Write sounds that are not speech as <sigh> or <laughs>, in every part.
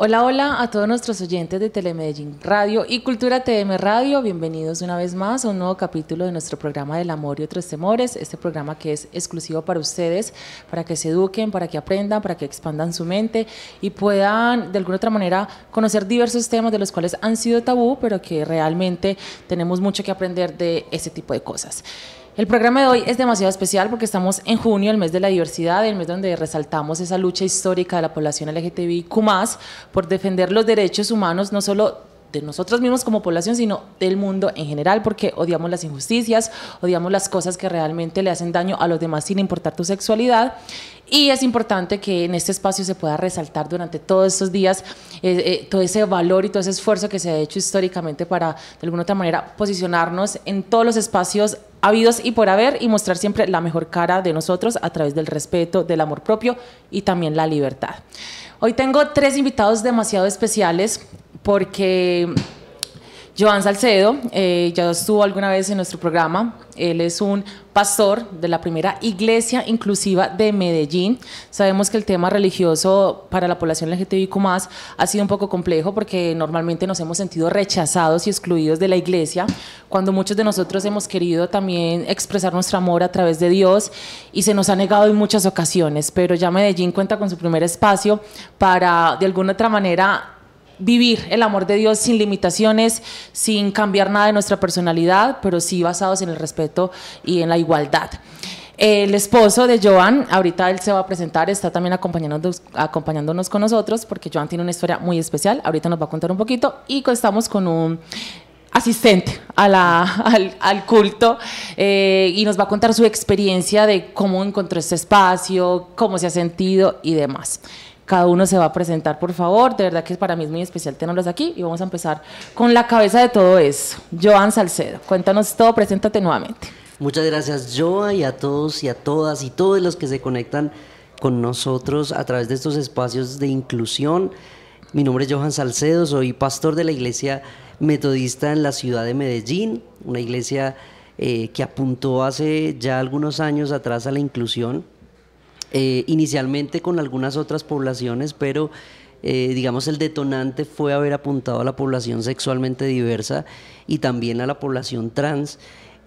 Hola, hola a todos nuestros oyentes de Telemedellín Radio y Cultura TM Radio. Bienvenidos una vez más a un nuevo capítulo de nuestro programa del amor y otros temores. Este programa que es exclusivo para ustedes, para que se eduquen, para que aprendan, para que expandan su mente y puedan de alguna otra manera conocer diversos temas de los cuales han sido tabú, pero que realmente tenemos mucho que aprender de ese tipo de cosas. El programa de hoy es demasiado especial porque estamos en junio, el mes de la diversidad, el mes donde resaltamos esa lucha histórica de la población LGTBIQ+, por defender los derechos humanos, no solo de nosotros mismos como población, sino del mundo en general, porque odiamos las injusticias, odiamos las cosas que realmente le hacen daño a los demás sin importar tu sexualidad. Y es importante que en este espacio se pueda resaltar durante todos estos días eh, eh, todo ese valor y todo ese esfuerzo que se ha hecho históricamente para, de alguna otra manera, posicionarnos en todos los espacios habidos y por haber y mostrar siempre la mejor cara de nosotros a través del respeto, del amor propio y también la libertad. Hoy tengo tres invitados demasiado especiales porque Joan Salcedo eh, ya estuvo alguna vez en nuestro programa. Él es un pastor de la primera iglesia inclusiva de Medellín. Sabemos que el tema religioso para la población LGTBIQ ha sido un poco complejo porque normalmente nos hemos sentido rechazados y excluidos de la iglesia, cuando muchos de nosotros hemos querido también expresar nuestro amor a través de Dios y se nos ha negado en muchas ocasiones. Pero ya Medellín cuenta con su primer espacio para de alguna otra manera vivir el amor de Dios sin limitaciones, sin cambiar nada de nuestra personalidad, pero sí basados en el respeto y en la igualdad. El esposo de Joan, ahorita él se va a presentar, está también acompañándonos, acompañándonos con nosotros, porque Joan tiene una historia muy especial, ahorita nos va a contar un poquito, y estamos con un asistente <laughs> al, culto eh, y nos va a contar su experiencia de cómo encontró este espacio, cómo se ha sentido y demás. Cada uno se va a presentar, por favor. De verdad que para mí es muy especial tenerlos aquí y vamos a empezar con la cabeza de todo eso. Joan Salcedo, cuéntanos todo, preséntate nuevamente. Muchas gracias, Joa, y a todos y a todas y todos los que se conectan con nosotros a través de estos espacios de inclusión. Mi nombre es Johan Salcedo, soy pastor de la iglesia metodista en la ciudad de Medellín, una iglesia eh, que apuntó hace ya algunos años atrás a la inclusión eh, inicialmente con algunas otras poblaciones, pero eh, digamos el detonante fue haber apuntado a la población sexualmente diversa y también a la población trans.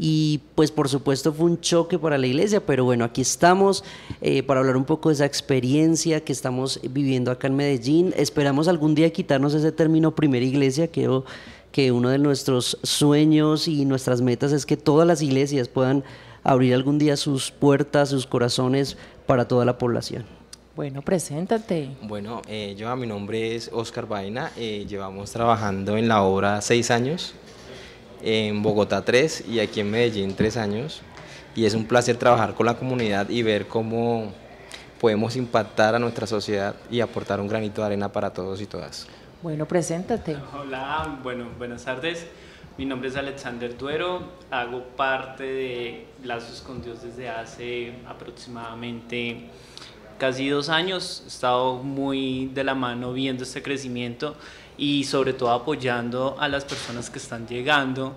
Y pues por supuesto fue un choque para la iglesia, pero bueno, aquí estamos eh, para hablar un poco de esa experiencia que estamos viviendo acá en Medellín. Esperamos algún día quitarnos ese término primera iglesia, creo que uno de nuestros sueños y nuestras metas es que todas las iglesias puedan abrir algún día sus puertas, sus corazones para toda la población. Bueno, preséntate. Bueno, eh, yo, mi nombre es Oscar Vaina, eh, llevamos trabajando en la obra seis años, en Bogotá tres y aquí en Medellín tres años. Y es un placer trabajar con la comunidad y ver cómo podemos impactar a nuestra sociedad y aportar un granito de arena para todos y todas. Bueno, preséntate. Hola, bueno, buenas tardes. Mi nombre es Alexander Duero, hago parte de Lazos con Dios desde hace aproximadamente casi dos años. He estado muy de la mano viendo este crecimiento y sobre todo apoyando a las personas que están llegando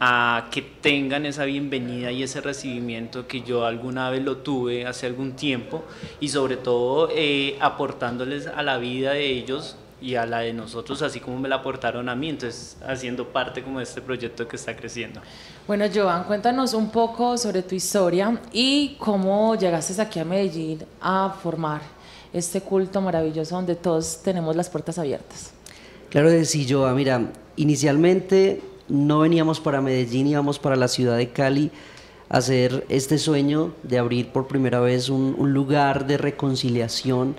a que tengan esa bienvenida y ese recibimiento que yo alguna vez lo tuve hace algún tiempo y sobre todo eh, aportándoles a la vida de ellos y a la de nosotros, así como me la aportaron a mí, entonces haciendo parte como de este proyecto que está creciendo. Bueno, Joan, cuéntanos un poco sobre tu historia y cómo llegaste aquí a Medellín a formar este culto maravilloso donde todos tenemos las puertas abiertas. Claro que sí, Joan, mira, inicialmente no veníamos para Medellín, íbamos para la ciudad de Cali a hacer este sueño de abrir por primera vez un, un lugar de reconciliación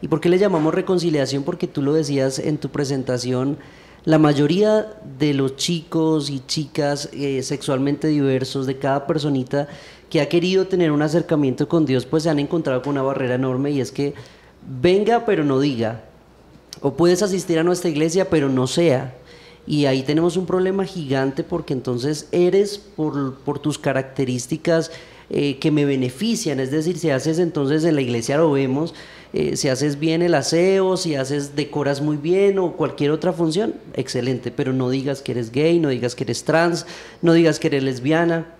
¿Y por qué le llamamos reconciliación? Porque tú lo decías en tu presentación, la mayoría de los chicos y chicas eh, sexualmente diversos, de cada personita que ha querido tener un acercamiento con Dios, pues se han encontrado con una barrera enorme y es que venga pero no diga, o puedes asistir a nuestra iglesia pero no sea. Y ahí tenemos un problema gigante porque entonces eres por, por tus características eh, que me benefician, es decir, si haces entonces en la iglesia lo vemos, eh, si haces bien el aseo, si haces decoras muy bien o cualquier otra función, excelente, pero no digas que eres gay, no digas que eres trans, no digas que eres lesbiana.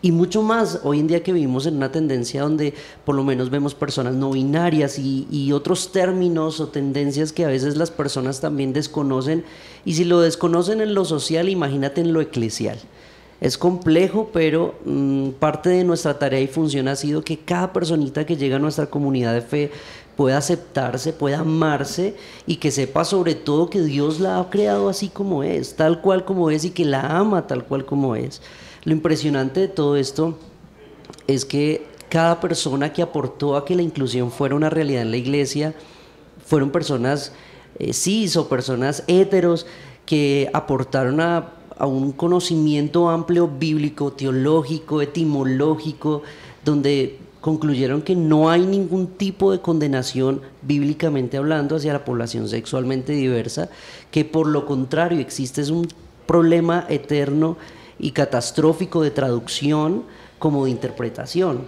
y mucho más hoy en día que vivimos en una tendencia donde por lo menos vemos personas no binarias y, y otros términos o tendencias que a veces las personas también desconocen y si lo desconocen en lo social, imagínate en lo eclesial. Es complejo, pero mm, parte de nuestra tarea y función ha sido que cada personita que llega a nuestra comunidad de fe pueda aceptarse, pueda amarse y que sepa sobre todo que Dios la ha creado así como es, tal cual como es y que la ama tal cual como es. Lo impresionante de todo esto es que cada persona que aportó a que la inclusión fuera una realidad en la iglesia fueron personas eh, cis o personas heteros que aportaron a a un conocimiento amplio bíblico, teológico, etimológico, donde concluyeron que no hay ningún tipo de condenación bíblicamente hablando hacia la población sexualmente diversa, que por lo contrario existe es un problema eterno y catastrófico de traducción como de interpretación.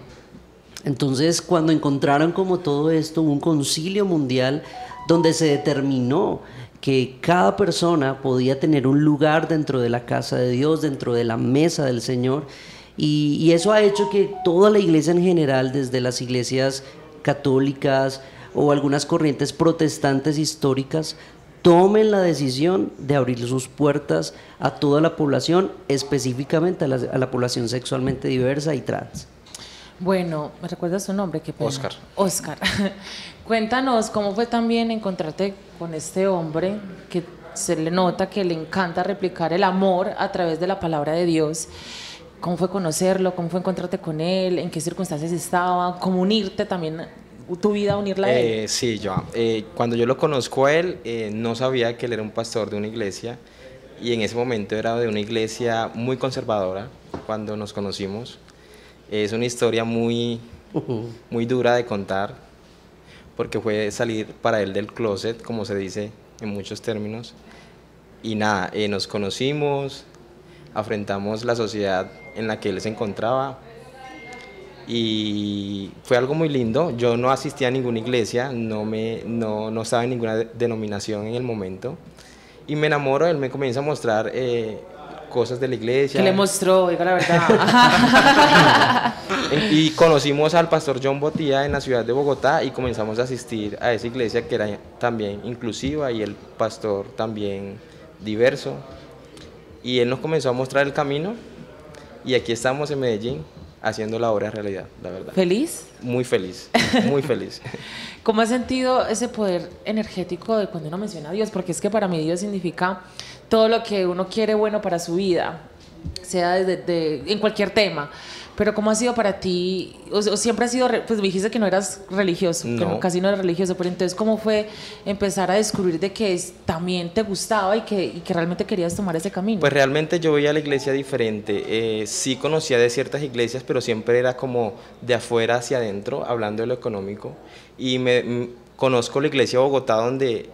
Entonces, cuando encontraron como todo esto, un concilio mundial donde se determinó que cada persona podía tener un lugar dentro de la casa de Dios, dentro de la mesa del Señor. Y, eso ha hecho que toda la iglesia en general, desde las iglesias católicas o algunas corrientes protestantes históricas, tomen la decisión de abrir sus puertas a toda la población, específicamente a la, población sexualmente diversa y trans. Bueno, ¿me recuerdas su nombre? Qué Oscar. Oscar. <laughs> Cuéntanos cómo fue también encontrarte con este hombre que se le nota que le encanta replicar el amor a través de la palabra de Dios. ¿Cómo fue conocerlo? ¿Cómo fue encontrarte con él? ¿En qué circunstancias estaba? ¿Cómo unirte también, tu vida, unirla a él? Eh, sí, yo. Eh, cuando yo lo conozco a él, eh, no sabía que él era un pastor de una iglesia y en ese momento era de una iglesia muy conservadora cuando nos conocimos. Es una historia muy, <laughs> muy dura de contar, porque fue salir para él del closet, como se dice en muchos términos. Y nada, eh, nos conocimos, afrentamos la sociedad en la que él se encontraba y fue algo muy lindo. Yo no asistía a ninguna iglesia, no, me, no, no estaba en ninguna denominación en el momento y me enamoro, él me comienza a mostrar eh, cosas de la iglesia. Que le mostró, diga la verdad. <laughs> y conocimos al pastor John Botía en la ciudad de Bogotá y comenzamos a asistir a esa iglesia que era también inclusiva y el pastor también diverso. Y él nos comenzó a mostrar el camino y aquí estamos en Medellín haciendo la obra realidad, la verdad. ¿Feliz? Muy feliz, muy feliz. <laughs> ¿Cómo has sentido ese poder energético de cuando uno menciona a Dios? Porque es que para mí Dios significa todo lo que uno quiere bueno para su vida, sea desde, en cualquier tema. Pero ¿cómo ha sido para ti? O, siempre has sido, pues dijiste que no eras religioso, que casi no eras religioso, pero entonces ¿cómo fue empezar a descubrir de que también te gustaba y que, y que, realmente querías tomar ese camino? Pues realmente yo veía la iglesia diferente. Eh, sí conocía de ciertas iglesias, pero siempre era como de afuera hacia adentro, hablando de lo económico. Y me, conozco la iglesia de Bogotá donde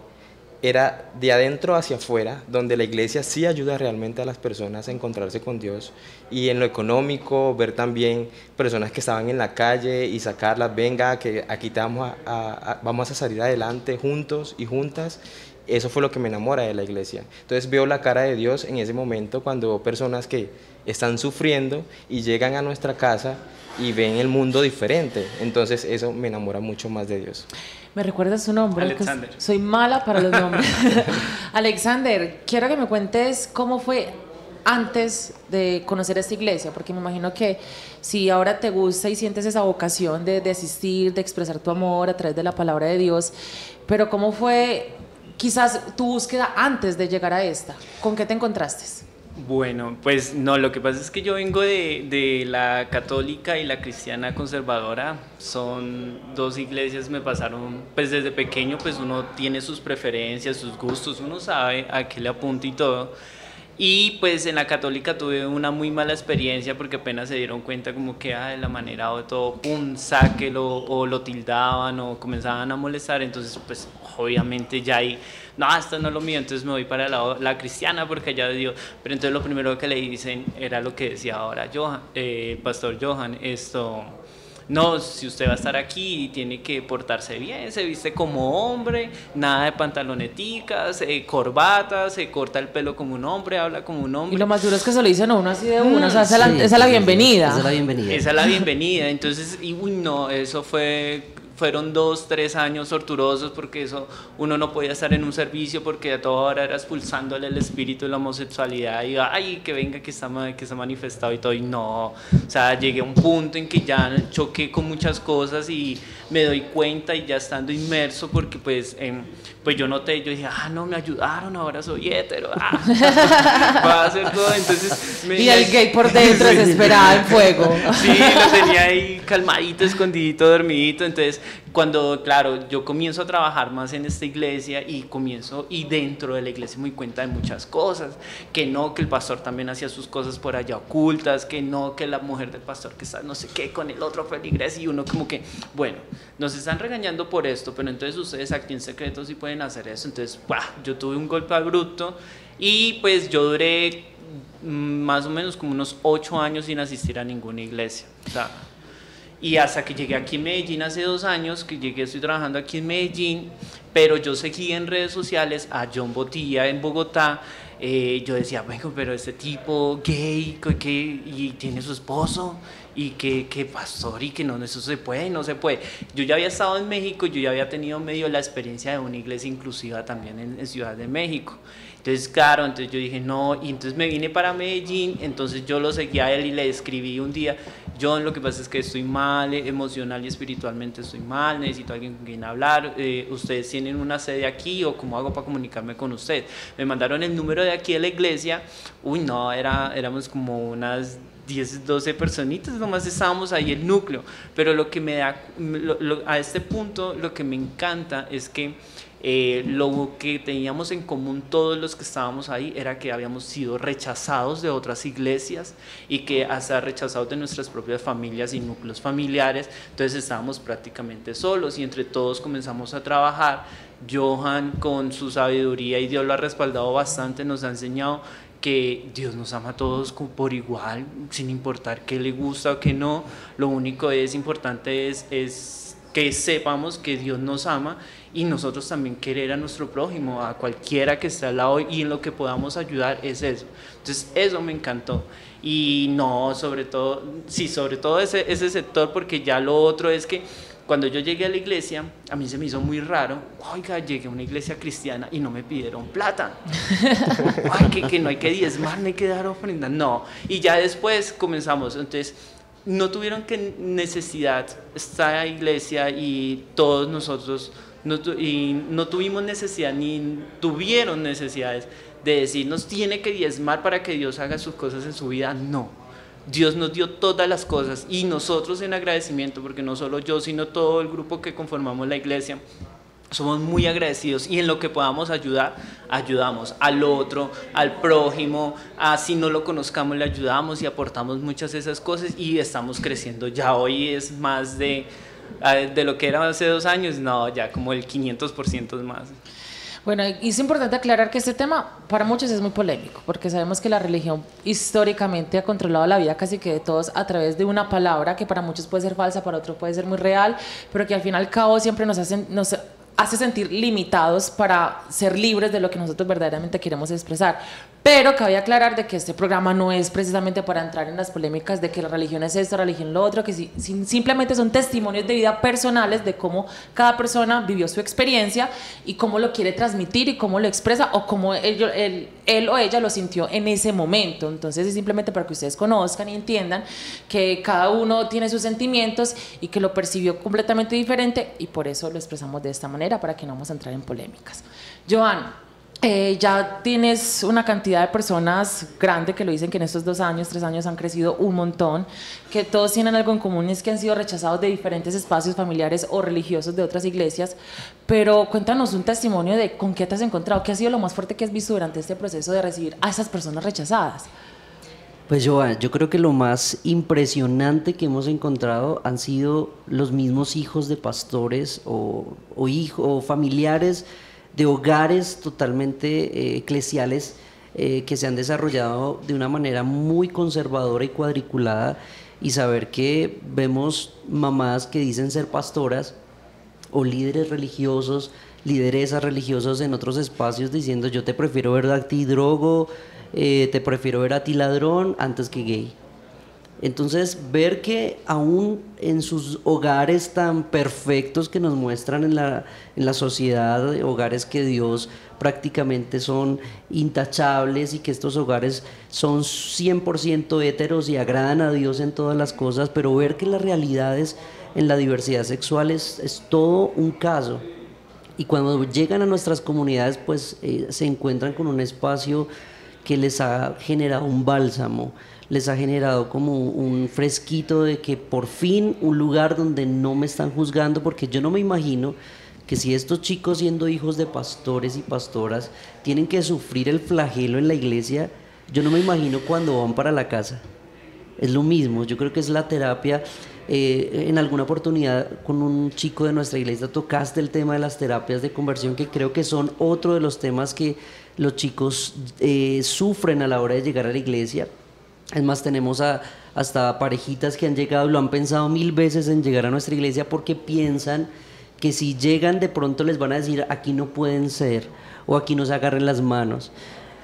era de adentro hacia afuera, donde la iglesia sí ayuda realmente a las personas a encontrarse con Dios y en lo económico, ver también personas que estaban en la calle y sacarlas, venga, que aquí vamos a, vamos a salir adelante juntos y juntas. Eso fue lo que me enamora de la iglesia. Entonces veo la cara de Dios en ese momento cuando veo personas que están sufriendo y llegan a nuestra casa y ven el mundo diferente. Entonces eso me enamora mucho más de Dios. ¿Me recuerdas su nombre? Alexander. Soy mala para los nombres. <laughs> Alexander, quiero que me cuentes cómo fue antes de conocer esta iglesia, porque me imagino que si ahora te gusta y sientes esa vocación de, de asistir, de expresar tu amor a través de la palabra de Dios, pero ¿cómo fue quizás tu búsqueda antes de llegar a esta? ¿Con qué te encontraste? Bueno, pues no, lo que pasa es que yo vengo de, de, la católica y la cristiana conservadora. Son dos iglesias, me pasaron, pues desde pequeño, pues uno tiene sus preferencias, sus gustos, uno sabe a qué le apunta y todo. Y pues en la católica tuve una muy mala experiencia porque apenas se dieron cuenta como que ah, de la manera de todo, pum, sáquelo o lo tildaban o comenzaban a molestar. Entonces pues obviamente ya ahí no, esto no es lo mío, entonces me voy para la, la cristiana porque ya Dios. Pero entonces lo primero que le dicen era lo que decía ahora Johan, eh, Pastor Johan, esto, no, si usted va a estar aquí tiene que portarse bien, se viste como hombre, nada de pantaloneticas, eh, corbatas, se corta el pelo como un hombre, habla como un hombre. Y lo más duro es que se lo dicen a uno así de uno, o sea, esa, es la, bienvenida. Esa es la bienvenida. Esa es la bienvenida, entonces, y uy, no, eso fue fueron dos, tres años torturosos porque eso uno no podía estar en un servicio porque a toda hora era expulsándole el espíritu de la homosexualidad y ay, que venga que está, que manifestado y todo y no, o sea, llegué a un punto en que ya choqué con muchas cosas y me doy cuenta y ya estando inmerso porque pues, em, pues yo noté, yo dije, ah, no, me ayudaron, ahora soy hétero, ah, <laughs> va a hacer todo, entonces... y el <laughs> gay por dentro se esperaba en fuego. Sí, lo tenía ahí calmadito, escondidito, dormidito, entonces cuando, claro, yo comienzo a trabajar más en esta iglesia y comienzo, y dentro de la iglesia me cuenta de muchas cosas, que no, que el pastor también hacía sus cosas por allá ocultas, que no, que la mujer del pastor que está no sé qué con el otro feligres y uno como que, bueno, nos están regañando por esto, pero entonces ustedes aquí en secreto sí pueden hacer eso, entonces, bah, yo tuve un golpe abrupto y pues yo duré mm, más o menos como unos ocho años sin asistir a ninguna iglesia. O sea, y hasta que llegué aquí en Medellín hace dos años, que llegué, estoy trabajando aquí en Medellín, pero yo seguí en redes sociales a John Botilla en Bogotá. Eh, yo decía, bueno, pero este tipo gay, que, y tiene su esposo, y que, que, pastor, y que no, eso se puede, no se puede. Yo ya había estado en México, yo ya había tenido medio la experiencia de una iglesia inclusiva también en, en Ciudad de México. Entonces, claro, entonces yo dije, no, y entonces me vine para Medellín, entonces yo lo seguí a él y le escribí un día, John, lo que pasa es que estoy mal, eh, emocional y espiritualmente estoy mal, necesito alguien con quien hablar, eh, ustedes tienen una sede aquí o cómo hago para comunicarme con usted. Me mandaron el número de aquí de la iglesia, uy, no, era, éramos como unas 10, 12 personitas, nomás estábamos ahí el núcleo, pero lo que me da, a este punto, lo que me encanta es que eh, lo que teníamos en común todos los que estábamos ahí era que habíamos sido rechazados de otras iglesias y que hasta rechazados de nuestras propias familias y núcleos familiares, entonces estábamos prácticamente solos y entre todos comenzamos a trabajar. Johan con su sabiduría y Dios lo ha respaldado bastante, nos ha enseñado que Dios nos ama a todos por igual, sin importar qué le gusta o qué no. Lo único es importante es que sepamos que Dios nos ama y nosotros también querer a nuestro prójimo, a cualquiera que esté al lado y en lo que podamos ayudar es eso. Entonces eso me encantó. Y no, sobre todo, sí, sobre todo ese, ese sector, porque ya lo otro es que cuando yo llegué a la iglesia, a mí se me hizo muy raro, oiga, llegué a una iglesia cristiana y no me pidieron plata. <laughs> Ay, que, que no hay que diezmar, no hay que dar ofrenda. No, y ya después comenzamos, entonces no tuvieron que necesidad esta iglesia y todos nosotros no, y no tuvimos necesidad ni tuvieron necesidades de decirnos tiene que diezmar para que Dios haga sus cosas en su vida. No. Dios nos dio todas las cosas y nosotros en agradecimiento, porque no solo yo, sino todo el grupo que conformamos la iglesia, somos muy agradecidos y en lo que podamos ayudar, ayudamos al otro, al prójimo, así no lo conozcamos, le ayudamos y aportamos muchas de esas cosas y estamos creciendo. Ya hoy es más de de lo que era hace dos años, no, ya como el 500% más. Bueno, y es importante aclarar que este tema para muchos es muy polémico, porque sabemos que la religión históricamente ha controlado la vida casi que de todos a través de una palabra que para muchos puede ser falsa, para otros puede ser muy real, pero que al fin y al cabo siempre nos hacen, nos hace sentir limitados para ser libres de lo que nosotros verdaderamente queremos expresar. Pero cabe aclarar de que este programa no es precisamente para entrar en las polémicas de que la religión es esto, la religión lo otro, que simplemente son testimonios de vida personales de cómo cada persona vivió su experiencia y cómo lo quiere transmitir y cómo lo expresa o cómo él, él, o ella lo sintió en ese momento. Entonces es simplemente para que ustedes conozcan y entiendan que cada uno tiene sus sentimientos y que lo percibió completamente diferente y por eso lo expresamos de esta manera para que no vamos a entrar en polémicas. Joan, eh, ya tienes una cantidad de personas grande que lo dicen que en estos dos años, tres años han crecido un montón, que todos tienen algo en común, es que han sido rechazados de diferentes espacios familiares o religiosos de otras iglesias, pero cuéntanos un testimonio de con qué te has encontrado, qué ha sido lo más fuerte que has visto durante este proceso de recibir a esas personas rechazadas. Pues yo, yo creo que lo más impresionante que hemos encontrado han sido los mismos hijos de pastores o, o, o familiares de hogares totalmente eh, eclesiales eh, que se han desarrollado de una manera muy conservadora y cuadriculada y saber que vemos mamás que dicen ser pastoras o líderes religiosos, lideresas religiosos en otros espacios diciendo yo te prefiero ver a ti drogo, eh, te prefiero ver a ti ladrón antes que gay. Entonces, ver que aún en sus hogares tan perfectos que nos muestran en la, en sociedad, hogares que Dios prácticamente son intachables y que estos hogares son 100% heteros y agradan a Dios en todas las cosas, pero ver que las realidades en la diversidad sexual es, todo un caso. Y cuando llegan a nuestras comunidades, pues eh, se encuentran con un espacio que les ha generado un bálsamo les ha generado como un fresquito de que por fin un lugar donde no me están juzgando, porque yo no me imagino que si estos chicos siendo hijos de pastores y pastoras tienen que sufrir el flagelo en la iglesia, yo no me imagino cuando van para la casa. Es lo mismo, yo creo que es la terapia. Eh, en alguna oportunidad con un chico de nuestra iglesia tocaste el tema de las terapias de conversión, que creo que son otro de los temas que los chicos eh, sufren a la hora de llegar a la iglesia es más, tenemos hasta parejitas que han llegado lo han pensado mil veces en llegar a nuestra iglesia porque piensan que si llegan de pronto les van a decir aquí no pueden ser o aquí no se agarren las manos.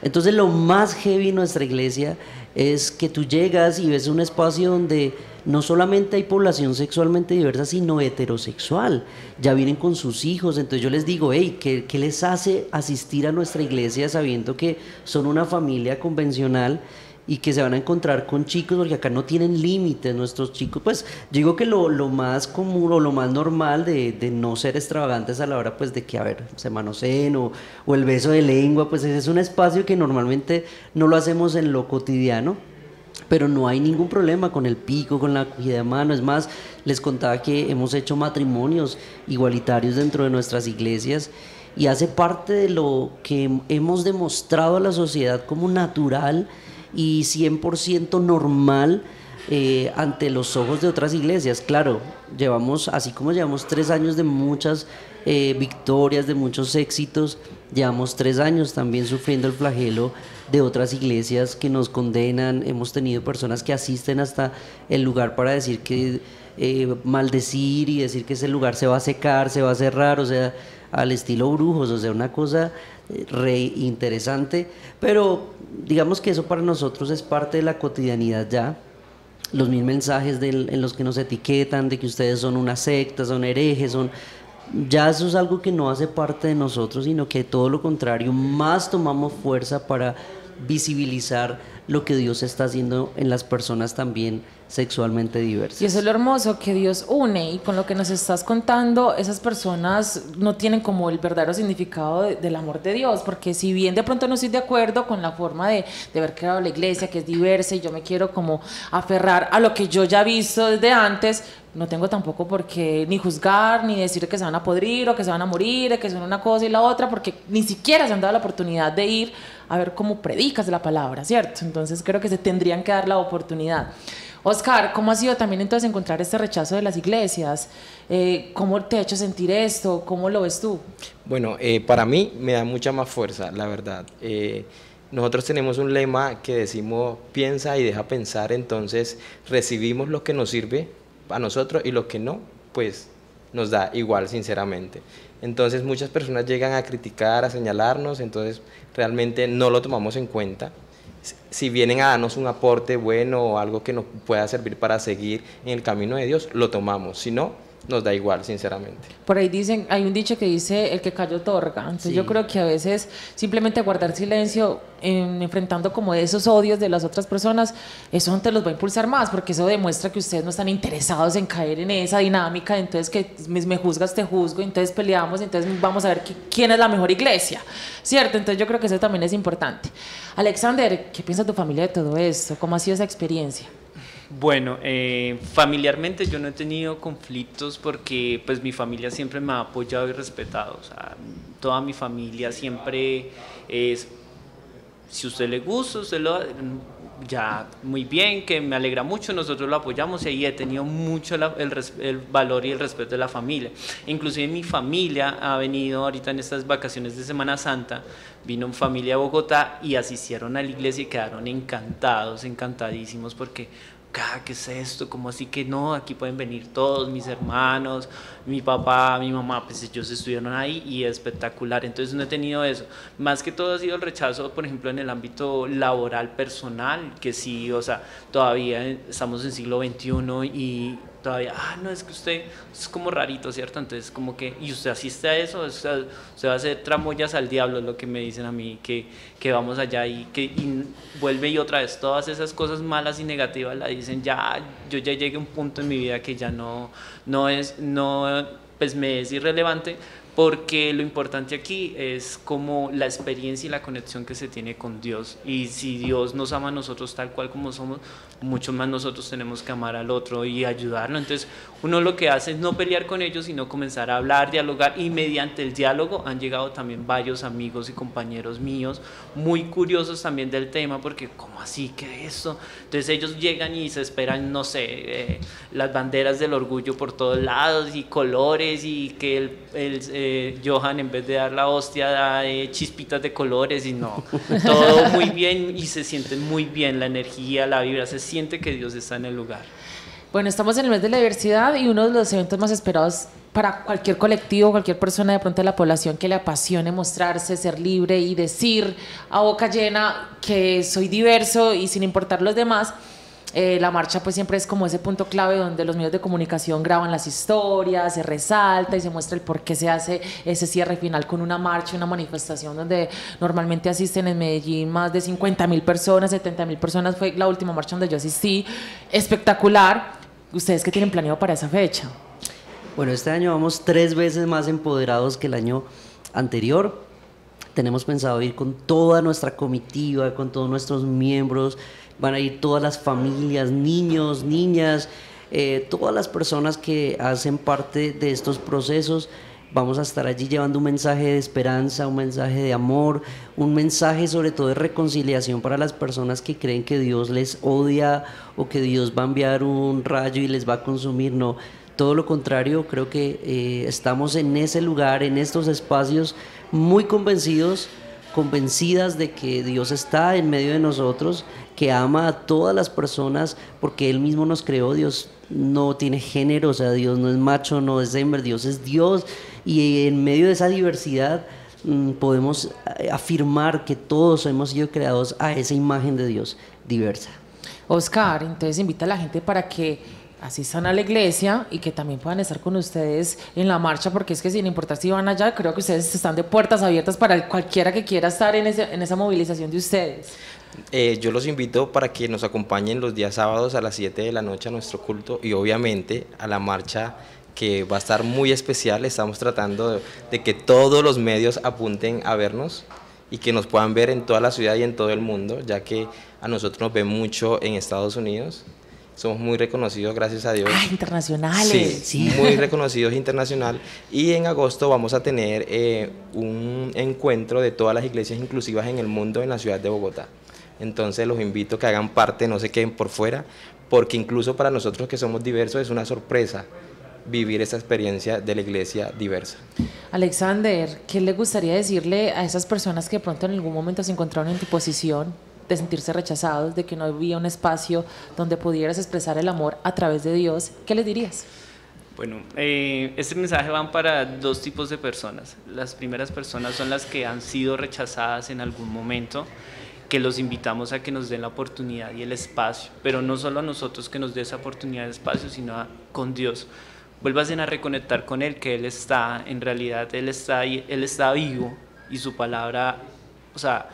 Entonces lo más heavy en nuestra iglesia es que tú llegas y ves un espacio donde no solamente hay población sexualmente diversa, sino heterosexual. Ya vienen con sus hijos, entonces yo les digo, hey, ¿qué, ¿qué, les hace asistir a nuestra iglesia sabiendo que son una familia convencional y que se van a encontrar con chicos, porque acá no tienen límites nuestros chicos. Pues digo que lo, lo, más común o lo más normal de, de, no ser extravagantes a la hora pues de que, a ver, se manoseen o, o el beso de lengua, pues ese es un espacio que normalmente no lo hacemos en lo cotidiano pero no hay ningún problema con el pico, con la acogida de mano. Es más, les contaba que hemos hecho matrimonios igualitarios dentro de nuestras iglesias y hace parte de lo que hemos demostrado a la sociedad como natural y 100% normal eh, ante los ojos de otras iglesias. Claro, llevamos, así como llevamos tres años de muchas eh, victorias, de muchos éxitos, llevamos tres años también sufriendo el flagelo de otras iglesias que nos condenan. Hemos tenido personas que asisten hasta el lugar para decir que eh, maldecir y decir que ese lugar se va a secar, se va a cerrar, o sea, al estilo brujos, o sea, una cosa re interesante, pero digamos que eso para nosotros es parte de la cotidianidad ya. Los mil mensajes en los que nos etiquetan de que ustedes son una secta, son herejes, son... Ya eso es algo que no hace parte de nosotros, sino que todo lo contrario, más tomamos fuerza para visibilizar lo que Dios está haciendo en las personas también sexualmente diversas. Y eso es lo hermoso que Dios une y con lo que nos estás contando, esas personas no tienen como el verdadero significado del amor de Dios, porque si bien de pronto no estoy de acuerdo con la forma de, de ver creado la iglesia, que es diversa y yo me quiero como aferrar a lo que yo ya he visto desde antes, no tengo tampoco por qué ni juzgar, ni decir que se van a podrir o que se van a morir, que son una cosa y la otra, porque ni siquiera se han dado la oportunidad de ir a ver cómo predicas la palabra, ¿cierto? Entonces creo que se tendrían que dar la oportunidad. Oscar, ¿cómo ha sido también entonces encontrar este rechazo de las iglesias? Eh, ¿Cómo te ha hecho sentir esto? ¿Cómo lo ves tú? Bueno, eh, para mí me da mucha más fuerza, la verdad. Eh, nosotros tenemos un lema que decimos piensa y deja pensar, entonces recibimos lo que nos sirve a nosotros y lo que no, pues nos da igual, sinceramente. Entonces muchas personas llegan a criticar, a señalarnos, entonces realmente no lo tomamos en cuenta si vienen a darnos un aporte bueno o algo que nos pueda servir para seguir en el camino de Dios, lo tomamos. Si no, nos da igual, sinceramente. Por ahí dicen, hay un dicho que dice el que cayó otorga. Entonces yo creo que a veces simplemente guardar silencio, enfrentando como esos odios de las otras personas, eso no te los va a impulsar más, porque eso demuestra que ustedes no están interesados en caer en esa dinámica, entonces que me, juzgas, te juzgo, entonces peleamos, entonces vamos a ver quién es la mejor iglesia, ¿cierto? Entonces yo creo que eso también es importante. Alexander, ¿qué piensa tu familia de todo esto? ¿Cómo ha sido esa experiencia? Bueno, eh, familiarmente yo no he tenido conflictos porque pues mi familia siempre me ha apoyado y respetado. Toda mi familia siempre es, si usted le gusta, usted lo ya muy bien, que me alegra mucho, nosotros lo apoyamos y ahí he tenido mucho el, el, valor y el respeto de la familia. Inclusive mi familia ha venido ahorita en estas vacaciones de Semana Santa, vino en familia a Bogotá y asistieron a la iglesia y quedaron encantados, encantadísimos porque ¿qué es esto? ¿Cómo así que no? Aquí pueden venir todos, mis hermanos, mi papá, mi mamá, pues ellos estuvieron ahí y espectacular. Entonces no he tenido eso. Más que todo ha sido el rechazo, por ejemplo, en el ámbito laboral personal, que sí, o sea, todavía estamos en siglo XXI y todavía, ah, no, es que usted es como rarito, ¿cierto? Entonces, como que, y usted asiste a eso, o usted va a hacer tramoyas al diablo, es lo que me dicen a mí, que, que vamos allá y que vuelve y otra vez todas esas cosas malas y negativas la dicen, ya, yo ya llegué a un punto en mi vida que ya no, no es, no, pues me es irrelevante, porque lo importante aquí es como la experiencia y la conexión que se tiene con Dios. Y si Dios nos ama a nosotros tal cual como somos, mucho más nosotros tenemos que amar al otro y ayudarlo. Entonces, uno lo que hace es no pelear con ellos, sino comenzar a hablar, dialogar y mediante el diálogo han llegado también varios amigos y compañeros míos muy curiosos también del tema, porque ¿cómo así? ¿Qué es eso? Entonces ellos llegan y se esperan, no sé, eh, las banderas del orgullo por todos lados y colores y que el, el eh, Johan en vez de dar la hostia da eh, chispitas de colores y no, todo muy <laughs> bien y se siente muy bien la energía, la vibra, se siente que Dios está en el lugar. Bueno, estamos en el mes de la diversidad y uno de los eventos más esperados para cualquier colectivo, cualquier persona de pronto de la población que le apasione mostrarse, ser libre y decir a boca llena que soy diverso y sin importar los demás. Eh, la marcha pues siempre es como ese punto clave donde los medios de comunicación graban las historias, se resalta y se muestra el por qué se hace ese cierre final con una marcha, una manifestación donde normalmente asisten en Medellín más de 50 mil personas, 70 mil personas fue la última marcha donde yo asistí, espectacular. ¿Ustedes qué tienen planeado para esa fecha? Bueno, este año vamos tres veces más empoderados que el año anterior. Tenemos pensado ir con toda nuestra comitiva, con todos nuestros miembros. Van a ir todas las familias, niños, niñas, eh, todas las personas que hacen parte de estos procesos. Vamos a estar allí llevando un mensaje de esperanza, un mensaje de amor, un mensaje sobre todo de reconciliación para las personas que creen que Dios les odia o que Dios va a enviar un rayo y les va a consumir. No, todo lo contrario, creo que eh, estamos en ese lugar, en estos espacios, muy convencidos, convencidas de que Dios está en medio de nosotros, que ama a todas las personas porque Él mismo nos creó. Dios no tiene género, o sea, Dios no es macho, no es hembra, Dios es Dios y en medio de esa diversidad mm, podemos eh, afirmar que todos hemos sido creados a esa imagen de Dios diversa. Oscar, entonces invita a la gente para que asistan a la iglesia y que también puedan estar con ustedes en la marcha, porque es que sin importar si van allá, creo que ustedes están de puertas abiertas para cualquiera que quiera estar en, en esa movilización de ustedes. Eh, yo los invito para que nos acompañen los días sábados a las 7 de la noche a nuestro culto y obviamente a la marcha que va a estar muy especial. Estamos tratando de, que todos los medios apunten a vernos y que nos puedan ver en toda la ciudad y en todo el mundo, ya que a nosotros nos ven mucho en Estados Unidos. Somos muy reconocidos, gracias a Dios. Ah, internacionales. Sí, muy reconocidos internacional. Y en agosto vamos a tener eh, un encuentro de todas las iglesias inclusivas en el mundo en la ciudad de Bogotá. Entonces los invito a que hagan parte, no se queden por fuera, porque incluso para nosotros que somos diversos es una sorpresa vivir esa experiencia de la iglesia diversa. Alexander, ¿qué le gustaría decirle a esas personas que de pronto en algún momento se encontraron en tu posición de sentirse rechazados, de que no había un espacio donde pudieras expresar el amor a través de Dios? ¿Qué les dirías? Bueno, eh, este mensaje va para dos tipos de personas. Las primeras personas son las que han sido rechazadas en algún momento que los invitamos a que nos den la oportunidad y el espacio, pero no solo a nosotros que nos dé esa oportunidad de espacio, sino con Dios vuelvan a reconectar con Él, que Él está, en realidad Él está, Él está vivo y su palabra, o sea,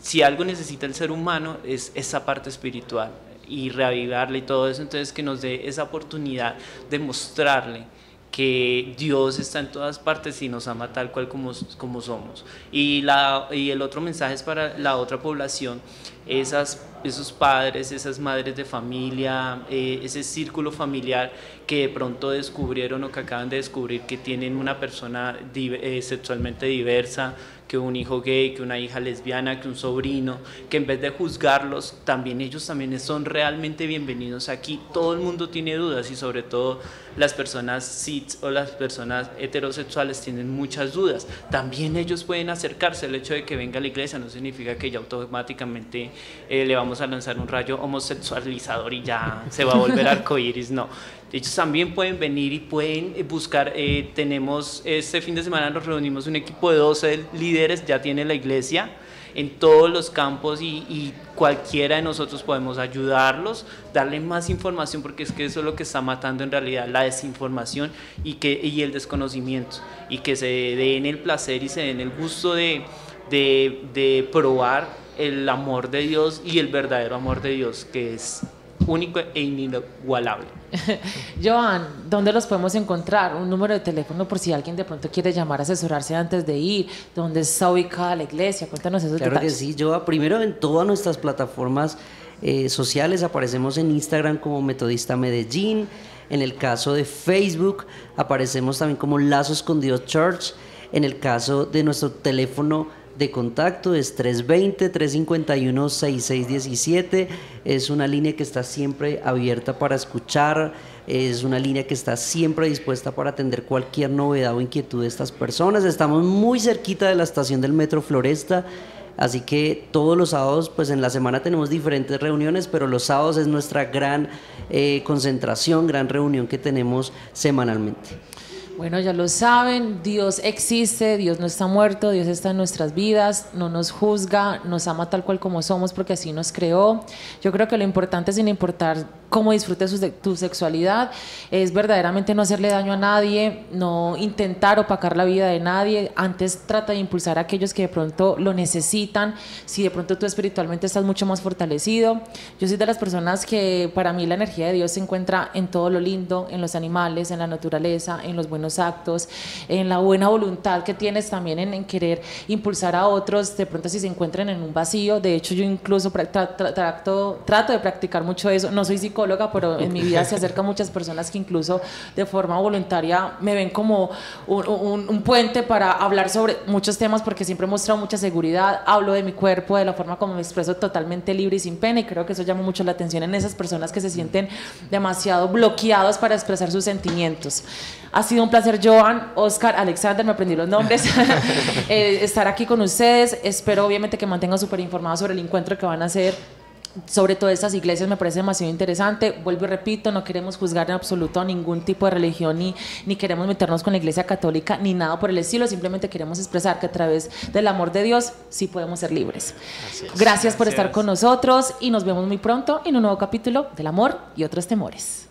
si algo necesita el ser humano es esa parte espiritual y reavivarle y todo eso, entonces que nos dé esa oportunidad de mostrarle que Dios está en todas partes y nos ama tal cual como, somos. Y, y el otro mensaje es para la otra población, esas esos padres, esas madres de familia, eh, ese círculo familiar que de pronto descubrieron o que acaban de descubrir que tienen una persona eh, sexualmente diversa, que un hijo gay, que una hija lesbiana, que un sobrino, que en vez de juzgarlos, también ellos también son realmente bienvenidos aquí. Todo el mundo tiene dudas y sobre todo las personas cis o las personas heterosexuales tienen muchas dudas. También ellos pueden acercarse. El hecho de que venga a la iglesia no significa que ya automáticamente eh, le vamos a lanzar un rayo homosexualizador y ya se va a volver <laughs> arcoíris, no. Ellos también pueden venir y pueden buscar, eh, tenemos, este fin de semana nos reunimos un equipo de 12 líderes, ya tiene la iglesia, en todos los campos y, cualquiera de nosotros podemos ayudarlos, darle más información, porque es que eso es lo que está matando en realidad, la desinformación y, que, y el desconocimiento, y que se den el placer y se den el gusto de, de, de probar el amor de Dios y el verdadero amor de Dios, que es único e inigualable. <laughs> Joan, ¿dónde los podemos encontrar? Un número de teléfono por si alguien de pronto quiere llamar a asesorarse antes de ir. ¿Dónde está ubicada la iglesia? Cuéntanos esos claro detalles. que sí, Joan. Primero en todas nuestras plataformas eh, sociales aparecemos en Instagram como Metodista Medellín. En el caso de Facebook aparecemos también como Lazos con Dios Church. En el caso de nuestro teléfono de contacto es 320-351-6617. Es una línea que está siempre abierta para escuchar, es una línea que está siempre dispuesta para atender cualquier novedad o inquietud de estas personas. Estamos muy cerquita de la estación del Metro Floresta. Así que todos los sábados, pues en la semana tenemos diferentes reuniones, pero los sábados es nuestra gran eh, concentración, gran reunión que tenemos semanalmente. Bueno, ya lo saben, Dios existe, Dios no está muerto, Dios está en nuestras vidas, no nos juzga, nos ama tal cual como somos porque así nos creó. Yo creo que lo importante sin importar cómo disfrutes tu sexualidad, es verdaderamente no hacerle daño a nadie, no intentar opacar la vida de nadie, antes trata de impulsar a aquellos que de pronto lo necesitan, si de pronto tú espiritualmente estás mucho más fortalecido. Yo soy de las personas que para mí la energía de Dios se encuentra en todo lo lindo, en los animales, en la naturaleza, en los buenos actos, en la buena voluntad que tienes también en, querer impulsar a otros, de pronto si se encuentran en un vacío, de hecho yo incluso trato, trato de practicar mucho eso, no soy psicóloga, pero en mi vida se acercan muchas personas que incluso de forma voluntaria me ven como un, puente para hablar sobre muchos temas porque siempre he mostrado mucha seguridad, hablo de mi cuerpo, de la forma como me expreso totalmente libre y sin pena y creo que eso llama mucho la atención en esas personas que se sienten demasiado bloqueados para expresar sus sentimientos. Ha sido un placer, Joan, Oscar, Alexander, me aprendí los nombres, <laughs> eh, estar aquí con ustedes. Espero obviamente que mantengan súper informados sobre el encuentro que van a hacer sobre todo estas iglesias me parece demasiado interesante. Vuelvo y repito, no queremos juzgar en absoluto a ningún tipo de religión ni, ni queremos meternos con la iglesia católica ni nada por el estilo, simplemente queremos expresar que a través del amor de Dios sí podemos ser libres. Gracias por estar con nosotros y nos vemos muy pronto en un nuevo capítulo del amor y otros temores.